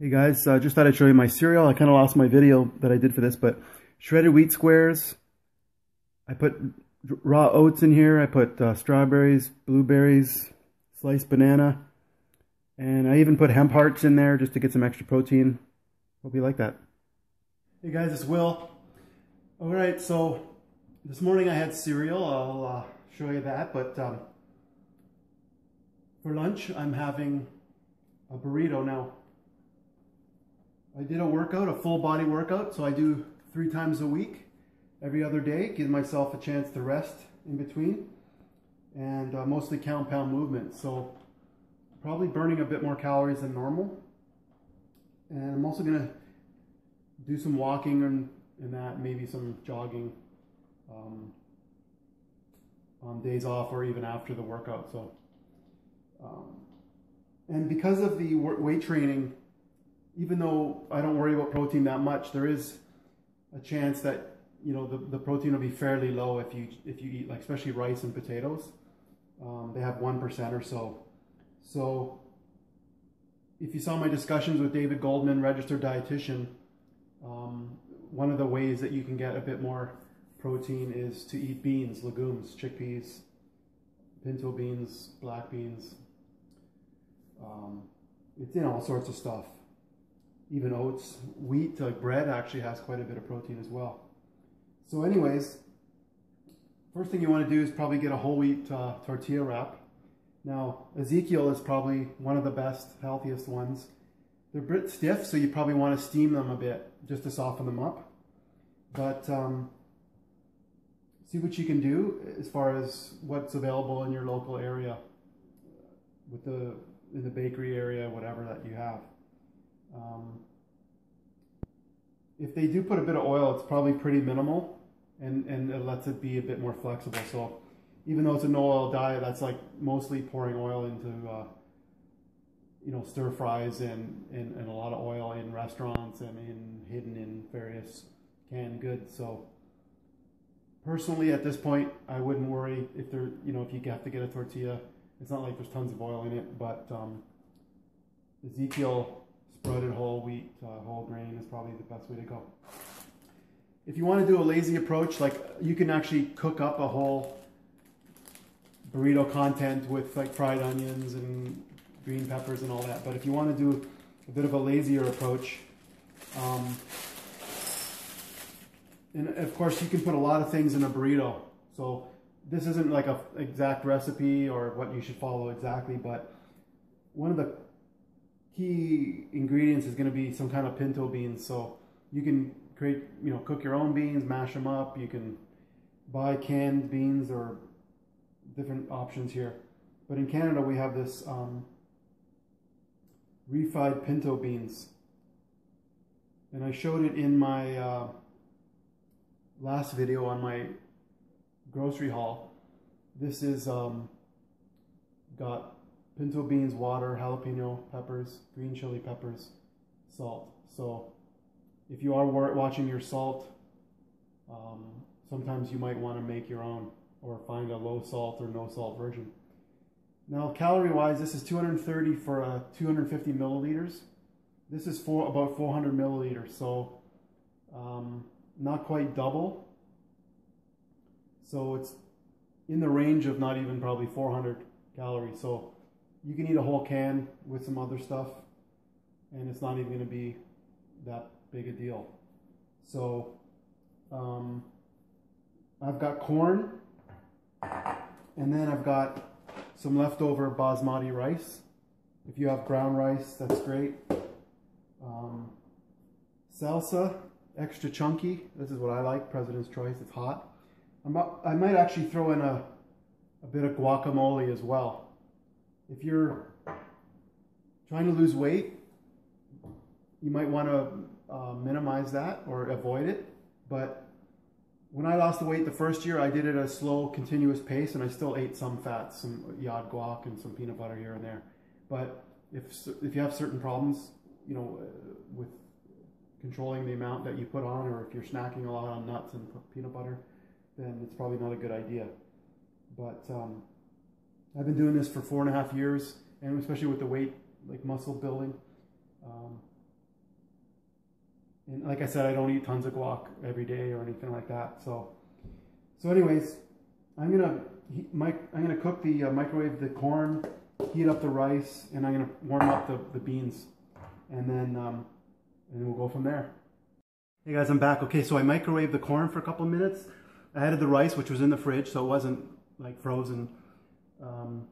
Hey guys, uh, just thought I'd show you my cereal. I kind of lost my video that I did for this, but shredded wheat squares. I put raw oats in here. I put uh, strawberries, blueberries, sliced banana, and I even put hemp hearts in there just to get some extra protein. Hope you like that. Hey guys, it's Will. All right, so this morning I had cereal. I'll uh, show you that, but um, for lunch I'm having a burrito now. I did a workout, a full body workout, so I do three times a week, every other day, give myself a chance to rest in between, and uh, mostly compound movement. So probably burning a bit more calories than normal. And I'm also gonna do some walking and, and that, maybe some jogging um, on days off or even after the workout. So, um, and because of the weight training, even though I don't worry about protein that much, there is a chance that you know the, the protein will be fairly low if you if you eat like especially rice and potatoes. Um, they have one percent or so. So if you saw my discussions with David Goldman, registered dietitian, um, one of the ways that you can get a bit more protein is to eat beans, legumes, chickpeas, pinto beans, black beans. Um, it's in all sorts of stuff even oats, wheat, like bread actually has quite a bit of protein as well. So anyways, first thing you want to do is probably get a whole wheat uh, tortilla wrap. Now, Ezekiel is probably one of the best, healthiest ones. They're a bit stiff, so you probably want to steam them a bit just to soften them up. But um, see what you can do as far as what's available in your local area with the in the bakery area, whatever that you have. Um, if they do put a bit of oil, it's probably pretty minimal and, and it lets it be a bit more flexible. So even though it's a no oil diet, that's like mostly pouring oil into, uh, you know, stir fries and, and, and a lot of oil in restaurants and in hidden in various canned goods. So personally, at this point, I wouldn't worry if there, you know, if you have to get a tortilla. It's not like there's tons of oil in it, but um, Ezekiel Sprouted whole wheat, uh, whole grain is probably the best way to go. If you want to do a lazy approach, like you can actually cook up a whole burrito content with like fried onions and green peppers and all that. But if you want to do a bit of a lazier approach, um, and of course you can put a lot of things in a burrito. So this isn't like a exact recipe or what you should follow exactly, but one of the key ingredients is going to be some kind of pinto beans. So you can create, you know, cook your own beans, mash them up. You can buy canned beans or different options here. But in Canada, we have this um, refried pinto beans. And I showed it in my uh, last video on my grocery haul. This is um, got pinto beans, water, jalapeno peppers, green chili peppers, salt. So if you are watching your salt, um, sometimes you might want to make your own or find a low salt or no salt version. Now calorie wise, this is 230 for a 250 milliliters. This is for about 400 milliliters, so um, not quite double. So it's in the range of not even probably 400 calories. So you can eat a whole can with some other stuff and it's not even going to be that big a deal. So um, I've got corn and then I've got some leftover basmati rice. If you have brown rice, that's great. Um, salsa, extra chunky. This is what I like, President's Choice. It's hot. I'm, I might actually throw in a, a bit of guacamole as well if you're trying to lose weight, you might want to uh, minimize that or avoid it. But when I lost the weight the first year, I did it at a slow, continuous pace, and I still ate some fats, some yad guac and some peanut butter here and there. But if if you have certain problems, you know, uh, with controlling the amount that you put on, or if you're snacking a lot on nuts and peanut butter, then it's probably not a good idea. But um, I've been doing this for four and a half years, and especially with the weight, like muscle building, um, and like I said, I don't eat tons of guac every day or anything like that. So, so anyways, I'm gonna I'm gonna cook the uh, microwave the corn, heat up the rice, and I'm gonna warm up the, the beans, and then um, and then we'll go from there. Hey guys, I'm back. Okay, so I microwaved the corn for a couple minutes. I added the rice, which was in the fridge, so it wasn't like frozen. Um,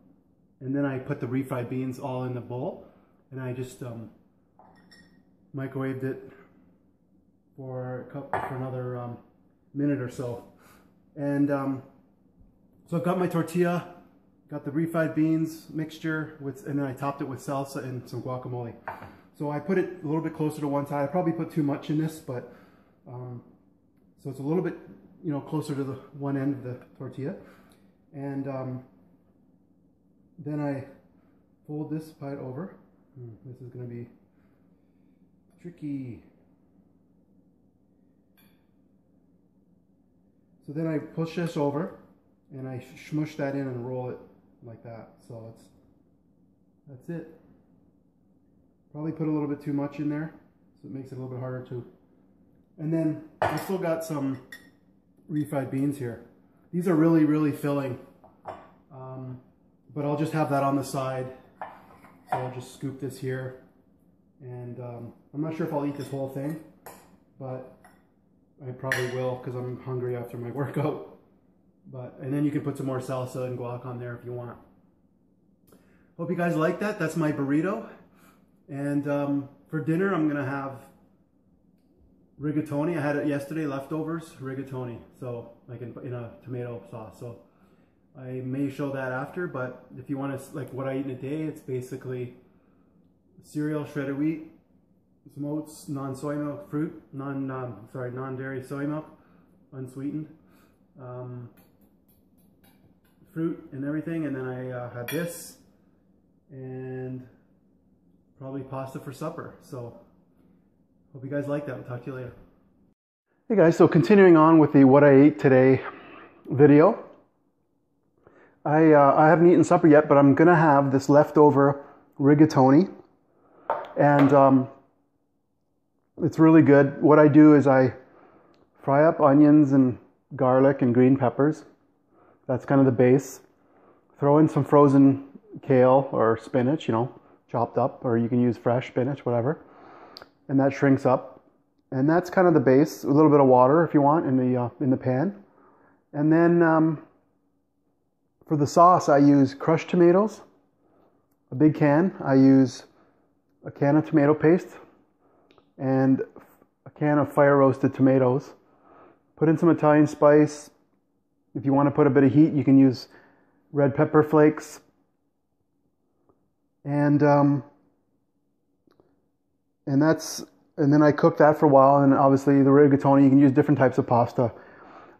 and then I put the refried beans all in the bowl, and I just um, microwaved it for a couple, for another um, minute or so. And um, so I've got my tortilla, got the refried beans mixture with, and then I topped it with salsa and some guacamole. So I put it a little bit closer to one side. I probably put too much in this, but um, so it's a little bit, you know, closer to the one end of the tortilla. And um, then I fold this part over. Hmm, this is going to be tricky. So then I push this over and I smush that in and roll it like that. So it's that's it. Probably put a little bit too much in there, so it makes it a little bit harder to. And then I still got some refried beans here. These are really, really filling. But I'll just have that on the side. So I'll just scoop this here. And um, I'm not sure if I'll eat this whole thing, but I probably will because I'm hungry after my workout. But And then you can put some more salsa and guac on there if you want. Hope you guys like that. That's my burrito. And um, for dinner, I'm going to have rigatoni. I had it yesterday, leftovers, rigatoni. So like in, in a tomato sauce. So I may show that after, but if you want to, like what I eat in a day, it's basically cereal, shredded wheat, some oats, non-soy milk, fruit, non, um, sorry, non-dairy soy milk, unsweetened, um, fruit and everything. And then I uh, had this and probably pasta for supper. So hope you guys like that. We'll talk to you later. Hey guys, so continuing on with the what I ate today video. I, uh, I haven't eaten supper yet, but I'm gonna have this leftover rigatoni. And um, it's really good. What I do is I fry up onions and garlic and green peppers. That's kind of the base. Throw in some frozen kale or spinach, you know, chopped up, or you can use fresh spinach, whatever. And that shrinks up. And that's kind of the base. A little bit of water if you want in the, uh, in the pan. And then um, for the sauce, I use crushed tomatoes, a big can. I use a can of tomato paste and a can of fire roasted tomatoes. Put in some Italian spice. If you want to put a bit of heat, you can use red pepper flakes. And um, and that's and then I cook that for a while. And obviously the rigatoni, you can use different types of pasta.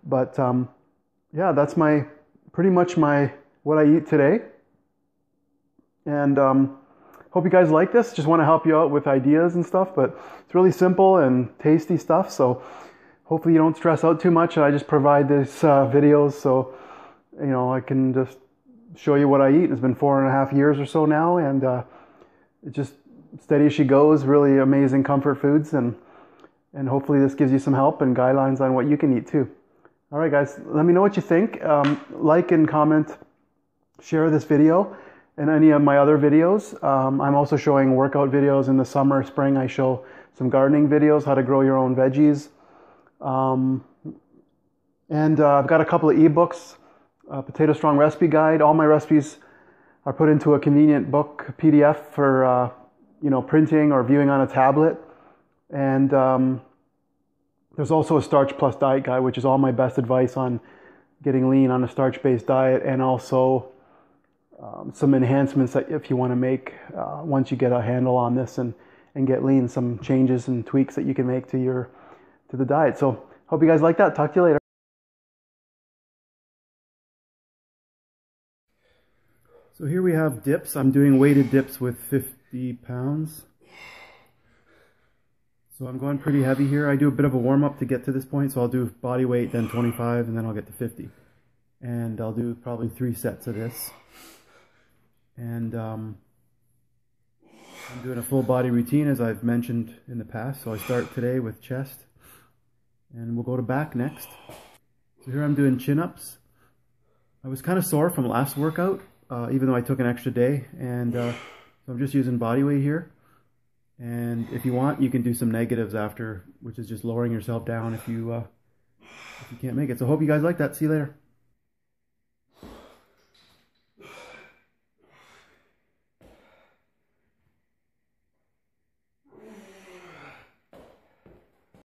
But um, yeah, that's my pretty much my what I eat today. And um, hope you guys like this. Just want to help you out with ideas and stuff, but it's really simple and tasty stuff. So hopefully you don't stress out too much. I just provide these uh, videos so you know I can just show you what I eat. It's been four and a half years or so now, and uh, just steady as she goes. Really amazing comfort foods, and and hopefully this gives you some help and guidelines on what you can eat too. All right, guys, let me know what you think. Um, like and comment, share this video and any of my other videos. Um, I'm also showing workout videos in the summer, spring. I show some gardening videos, how to grow your own veggies. Um, and uh, I've got a couple of ebooks, a Potato Strong Recipe Guide. All my recipes are put into a convenient book PDF for uh, you know printing or viewing on a tablet. And um, there's also a Starch Plus Diet Guide, which is all my best advice on getting lean on a starch-based diet and also um, some enhancements that if you want to make uh, once you get a handle on this and, and get lean, some changes and tweaks that you can make to your to the diet. So hope you guys like that. Talk to you later. So here we have dips. I'm doing weighted dips with 50 pounds. So I'm going pretty heavy here. I do a bit of a warm up to get to this point. So I'll do body weight, then 25, and then I'll get to 50. And I'll do probably three sets of this. And um, I'm doing a full body routine as I've mentioned in the past. So I start today with chest and we'll go to back next. So here I'm doing chin ups. I was kind of sore from last workout, uh, even though I took an extra day. And uh, so I'm just using body weight here. And if you want, you can do some negatives after, which is just lowering yourself down if you, uh, if you can't make it. So hope you guys like that. See you later.